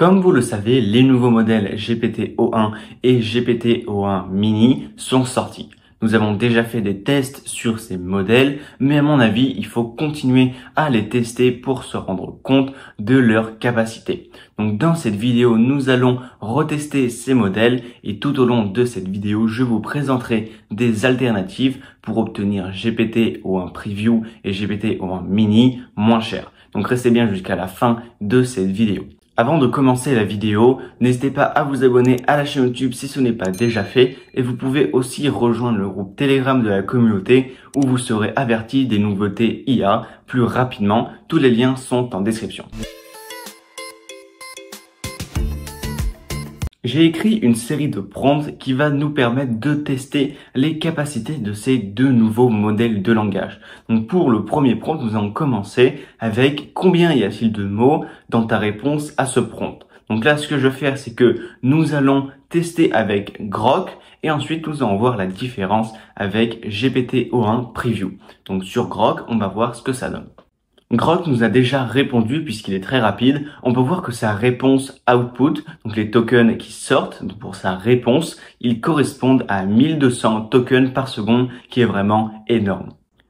Comme vous le savez, les nouveaux modèles GPT-O1 et GPT-O1 Mini sont sortis. Nous avons déjà fait des tests sur ces modèles, mais à mon avis, il faut continuer à les tester pour se rendre compte de leur capacité. Donc dans cette vidéo, nous allons retester ces modèles et tout au long de cette vidéo, je vous présenterai des alternatives pour obtenir GPT O1 Preview et GPT O1 Mini moins cher. Donc restez bien jusqu'à la fin de cette vidéo. Avant de commencer la vidéo, n'hésitez pas à vous abonner à la chaîne YouTube si ce n'est pas déjà fait et vous pouvez aussi rejoindre le groupe Telegram de la communauté où vous serez averti des nouveautés IA plus rapidement. Tous les liens sont en description. J'ai écrit une série de prompts qui va nous permettre de tester les capacités de ces deux nouveaux modèles de langage. Donc pour le premier prompt, nous allons commencer avec combien y a-t-il de mots dans ta réponse à ce prompt. Donc là, ce que je vais faire, c'est que nous allons tester avec Grok et ensuite nous allons voir la différence avec GPT-O1 Preview. Donc sur Grok, on va voir ce que ça donne. Grok nous a déjà répondu puisqu'il est très rapide. On peut voir que sa réponse output, donc les tokens qui sortent pour sa réponse, ils correspondent à 1200 tokens par seconde, qui est vraiment énorme.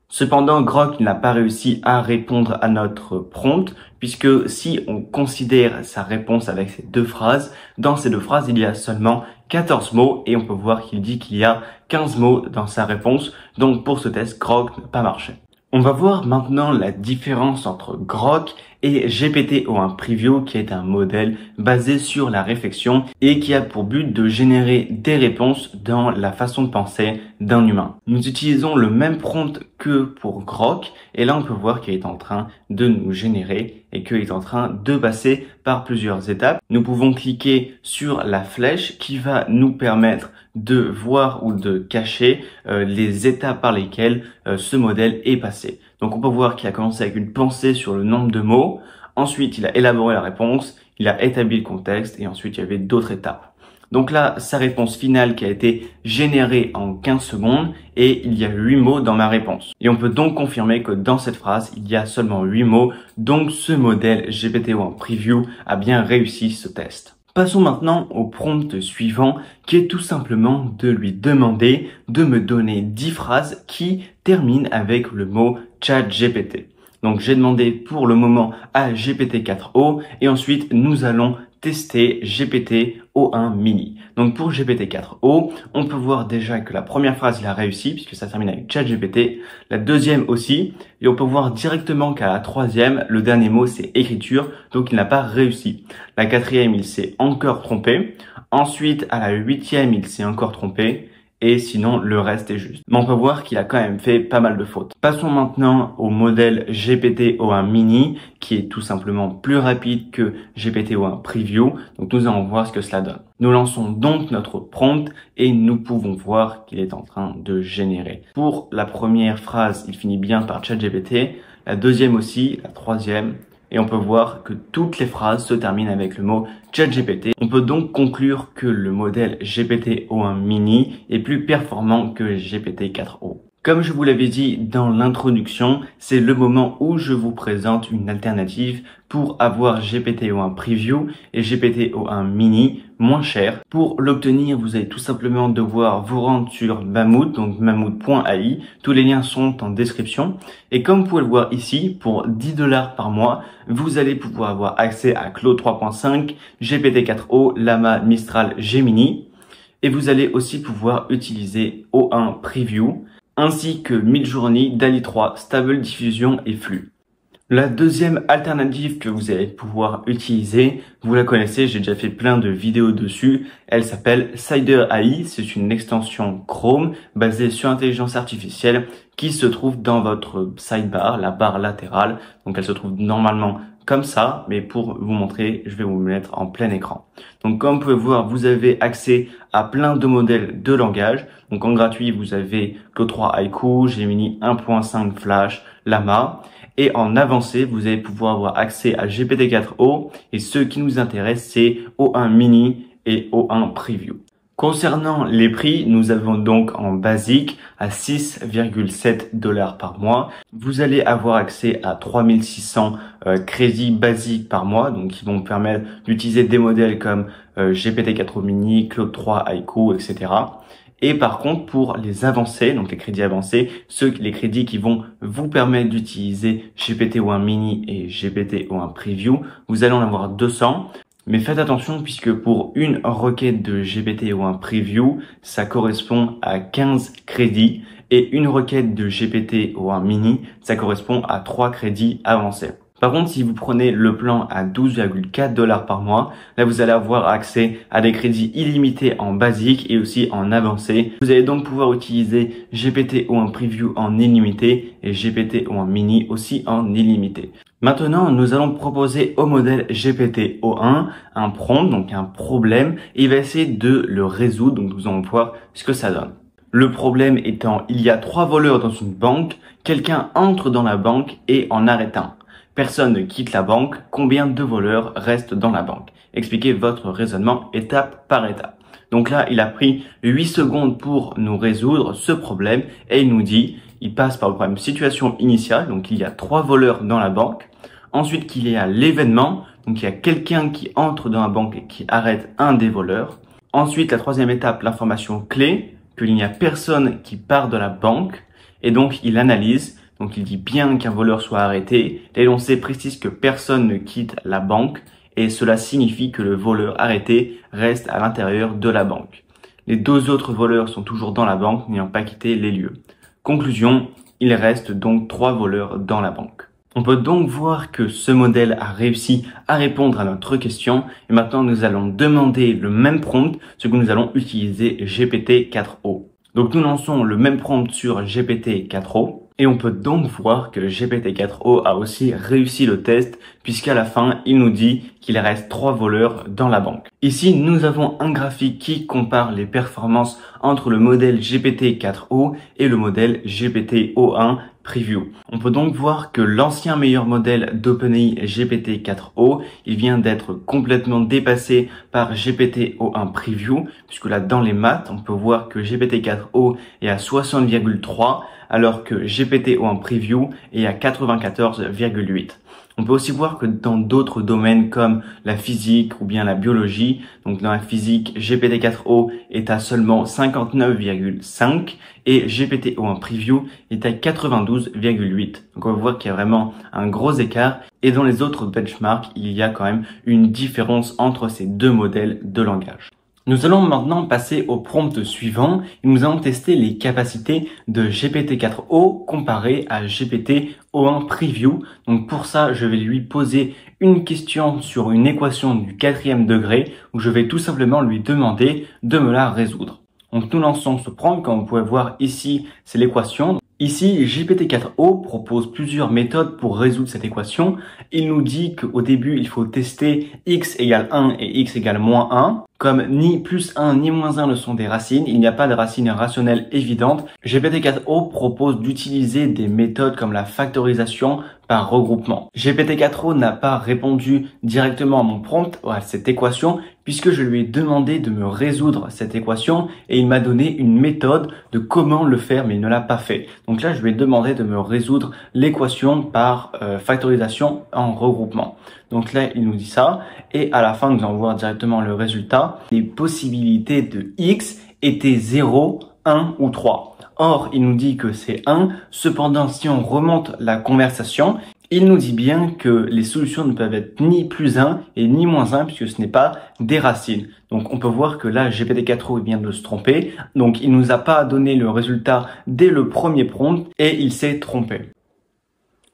Cependant, Grok n'a pas réussi à répondre à notre prompt, puisque si on considère sa réponse avec ces deux phrases, dans ces deux phrases, il y a seulement 14 mots, et on peut voir qu'il dit qu'il y a 15 mots dans sa réponse. Donc pour ce test, Grok n'a pas marché. On va voir maintenant la différence entre Grok et GPT-O1 Preview qui est un modèle basé sur la réflexion et qui a pour but de générer des réponses dans la façon de penser d'un humain. Nous utilisons le même prompt que pour Grok et là on peut voir qu'il est en train de nous générer et qu'il est en train de passer par plusieurs étapes. Nous pouvons cliquer sur la flèche qui va nous permettre de voir ou de cacher euh, les étapes par lesquelles euh, ce modèle est passé. Donc on peut voir qu'il a commencé avec une pensée sur le nombre de mots, ensuite il a élaboré la réponse, il a établi le contexte et ensuite il y avait d'autres étapes. Donc là, sa réponse finale qui a été générée en 15 secondes et il y a 8 mots dans ma réponse. Et on peut donc confirmer que dans cette phrase, il y a seulement 8 mots, donc ce modèle GPT-1 Preview a bien réussi ce test. Passons maintenant au prompt suivant qui est tout simplement de lui demander de me donner 10 phrases qui terminent avec le mot chat GPT. Donc j'ai demandé pour le moment à GPT-4o et ensuite nous allons tester GPT O1 mini. Donc pour GPT-4o, on peut voir déjà que la première phrase il a réussi puisque ça termine avec chat GPT, la deuxième aussi, et on peut voir directement qu'à la troisième, le dernier mot c'est écriture, donc il n'a pas réussi. La quatrième, il s'est encore trompé. Ensuite, à la huitième, il s'est encore trompé et sinon le reste est juste. Mais on peut voir qu'il a quand même fait pas mal de fautes. Passons maintenant au modèle GPT-O1 Mini qui est tout simplement plus rapide que GPT-O1 Preview. Donc nous allons voir ce que cela donne. Nous lançons donc notre prompt et nous pouvons voir qu'il est en train de générer. Pour la première phrase, il finit bien par ChatGPT. La deuxième aussi, la troisième, et on peut voir que toutes les phrases se terminent avec le mot ChatGPT. On peut donc conclure que le modèle GPT-O1 mini est plus performant que GPT-4o. Comme je vous l'avais dit dans l'introduction, c'est le moment où je vous présente une alternative pour avoir GPT-O1 Preview et GPT-O1 Mini moins cher. Pour l'obtenir, vous allez tout simplement devoir vous rendre sur Mammouth, donc mammouth.ai. Tous les liens sont en description. Et comme vous pouvez le voir ici, pour 10 dollars par mois, vous allez pouvoir avoir accès à Claude 3.5, GPT-4o, Lama, Mistral, Gemini. Et vous allez aussi pouvoir utiliser O1 Preview ainsi que Midjourney, DALI 3, Stable Diffusion et Flux. La deuxième alternative que vous allez pouvoir utiliser, vous la connaissez, j'ai déjà fait plein de vidéos dessus. Elle s'appelle Cider AI. C'est une extension Chrome basée sur intelligence artificielle qui se trouve dans votre sidebar, la barre latérale. Donc elle se trouve normalement comme ça, mais pour vous montrer, je vais vous mettre en plein écran. Donc comme vous pouvez voir, vous avez accès à plein de modèles de langage. Donc en gratuit, vous avez Clo 3 Haiku, Gemini 1.5 Flash, Lama. Et en avancé, vous allez pouvoir avoir accès à GPT-4o. Et ce qui nous intéresse, c'est O1 Mini et O1 Preview. Concernant les prix, nous avons donc en basique à 6,7 dollars par mois. Vous allez avoir accès à 3600 euh, crédits basiques par mois, donc qui vont vous permettre d'utiliser des modèles comme euh, GPT-4 Mini, Claude 3, Aiko, etc. Et par contre, pour les avancés, donc les crédits avancés, ceux, les crédits qui vont vous permettre d'utiliser GPT-O1 Mini et GPT-O1 Preview, vous allez en avoir 200. Mais faites attention puisque pour une requête de GPT ou un preview, ça correspond à 15 crédits et une requête de GPT ou un mini, ça correspond à 3 crédits avancés. Par contre, si vous prenez le plan à 12,4 dollars par mois, là vous allez avoir accès à des crédits illimités en basique et aussi en avancé. Vous allez donc pouvoir utiliser GPT ou un preview en illimité et GPT ou un mini aussi en illimité. Maintenant, nous allons proposer au modèle GPT-O1 un prompt, donc un problème, et il va essayer de le résoudre, donc nous allons voir ce que ça donne. Le problème étant, il y a trois voleurs dans une banque, quelqu'un entre dans la banque et en arrête un. Personne ne quitte la banque, combien de voleurs restent dans la banque? Expliquez votre raisonnement étape par étape. Donc là, il a pris 8 secondes pour nous résoudre ce problème et il nous dit, il passe par le problème situation initiale, donc il y a trois voleurs dans la banque, Ensuite, qu'il y a l'événement, donc il y a quelqu'un qui entre dans la banque et qui arrête un des voleurs. Ensuite, la troisième étape, l'information clé, qu'il n'y a personne qui part de la banque. Et donc, il analyse, donc il dit bien qu'un voleur soit arrêté. L'énoncé précise que personne ne quitte la banque et cela signifie que le voleur arrêté reste à l'intérieur de la banque. Les deux autres voleurs sont toujours dans la banque n'ayant pas quitté les lieux. Conclusion, il reste donc trois voleurs dans la banque. On peut donc voir que ce modèle a réussi à répondre à notre question et maintenant nous allons demander le même prompt, ce que nous allons utiliser GPT-4o. Donc nous lançons le même prompt sur GPT-4o et on peut donc voir que GPT-4o a aussi réussi le test puisqu'à la fin, il nous dit qu'il reste trois voleurs dans la banque. Ici, nous avons un graphique qui compare les performances entre le modèle GPT-4o et le modèle GPT-o1 On peut donc voir que l'ancien meilleur modèle d'OpenAI GPT-4o, il vient d'être complètement dépassé par GPT-o1 Preview, puisque là dans les maths, on peut voir que GPT-4o est à 60,3 alors que GPT ou en preview est à 94,8. On peut aussi voir que dans d'autres domaines comme la physique ou bien la biologie, donc dans la physique, GPT-4o est à seulement 59,5 et GPT-o en preview est à 92,8. Donc on va voir qu'il y a vraiment un gros écart et dans les autres benchmarks, il y a quand même une différence entre ces deux modèles de langage. Nous allons maintenant passer au prompt suivant et nous allons tester les capacités de GPT-4o comparé à GPT-o1 Preview. Donc pour ça, je vais lui poser une question sur une équation du quatrième degré où je vais tout simplement lui demander de me la résoudre. Donc nous lançons ce prompt, comme vous pouvez voir ici, c'est l'équation. Ici, GPT-4o propose plusieurs méthodes pour résoudre cette équation. Il nous dit qu'au début, il faut tester x égale 1 et x égale moins 1. Comme ni plus 1 ni moins 1 ne sont des racines, il n'y a pas de racine rationnelle évidente. GPT-4o propose d'utiliser des méthodes comme la factorisation par regroupement. GPT-4o n'a pas répondu directement à mon prompt, à cette équation, puisque je lui ai demandé de me résoudre cette équation et il m'a donné une méthode de comment le faire, mais il ne l'a pas fait. Donc là, je lui ai demandé de me résoudre l'équation par euh, factorisation en regroupement. Donc là, il nous dit ça. Et à la fin, nous allons voir directement le résultat. Les possibilités de x étaient 0, 1 ou 3. Or, il nous dit que c'est 1. Cependant, si on remonte la conversation, il nous dit bien que les solutions ne peuvent être ni plus 1 et ni moins 1 puisque ce n'est pas des racines. Donc on peut voir que là GPT-4o vient de se tromper. Donc il nous a pas donné le résultat dès le premier prompt et il s'est trompé.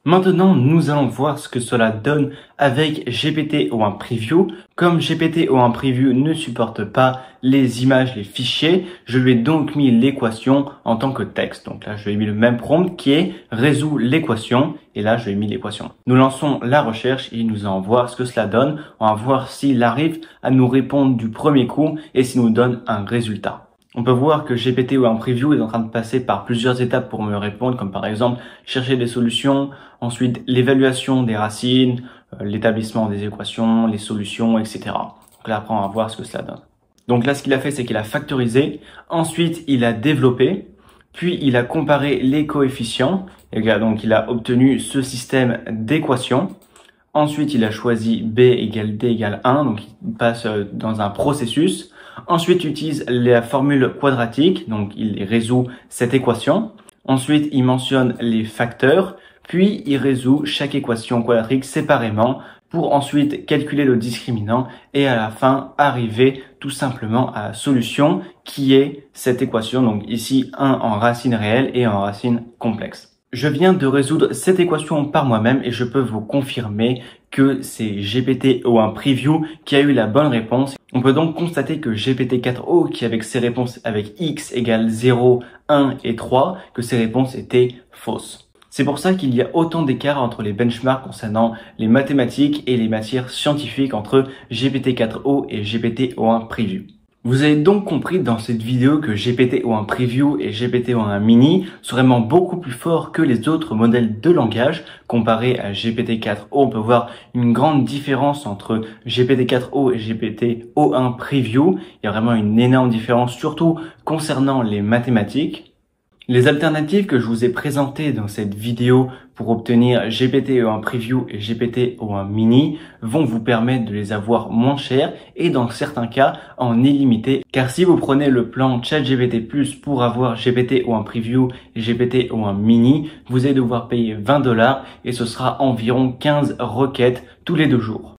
Maintenant, nous allons voir ce que cela donne avec GPT ou un preview. Comme GPT ou un preview ne supporte pas les images, les fichiers, je lui ai donc mis l'équation en tant que texte. Donc là, je lui ai mis le même prompt qui est résout l'équation. Et là, je lui ai mis l'équation. Nous lançons la recherche et nous allons voir ce que cela donne. On va voir s'il arrive à nous répondre du premier coup et s'il nous donne un résultat. On peut voir que GPT ou en preview est en train de passer par plusieurs étapes pour me répondre, comme par exemple chercher des solutions, ensuite l'évaluation des racines, euh, l'établissement des équations, les solutions, etc. Donc là, après, on va voir ce que cela donne. Donc là, ce qu'il a fait, c'est qu'il a factorisé. Ensuite, il a développé. Puis, il a comparé les coefficients. Et donc, il a obtenu ce système d'équations. Ensuite, il a choisi B égale D égale 1. Donc, il passe euh, dans un processus. Ensuite, il utilise la formule quadratique. Donc, il résout cette équation. Ensuite, il mentionne les facteurs. Puis, il résout chaque équation quadratique séparément pour ensuite calculer le discriminant et à la fin arriver tout simplement à la solution qui est cette équation. Donc ici, 1 en racine réelle et en racine complexe. Je viens de résoudre cette équation par moi-même et je peux vous confirmer que c'est GPT-O1 Preview qui a eu la bonne réponse. On peut donc constater que GPT-4o, qui avec ses réponses avec x égale 0, 1 et 3, que ses réponses étaient fausses. C'est pour ça qu'il y a autant d'écart entre les benchmarks concernant les mathématiques et les matières scientifiques entre GPT-4o et GPT-o1 Preview. Vous avez donc compris dans cette vidéo que GPT-o1 Preview et GPT-o1 Mini sont vraiment beaucoup plus forts que les autres modèles de langage. Comparé à GPT-4o, on peut voir une grande différence entre GPT-4o et GPT-o1 Preview. Il y a vraiment une énorme différence, surtout concernant les mathématiques. Les alternatives que je vous ai présentées dans cette vidéo pour obtenir GPT-O1 Preview et GPT-O1 Mini vont vous permettre de les avoir moins chers et dans certains cas en illimité. Car si vous prenez le plan ChatGPT Plus pour avoir GPT-O1 Preview et GPT-O1 Mini, vous allez devoir payer 20 dollars et ce sera environ 15 requêtes tous les deux jours.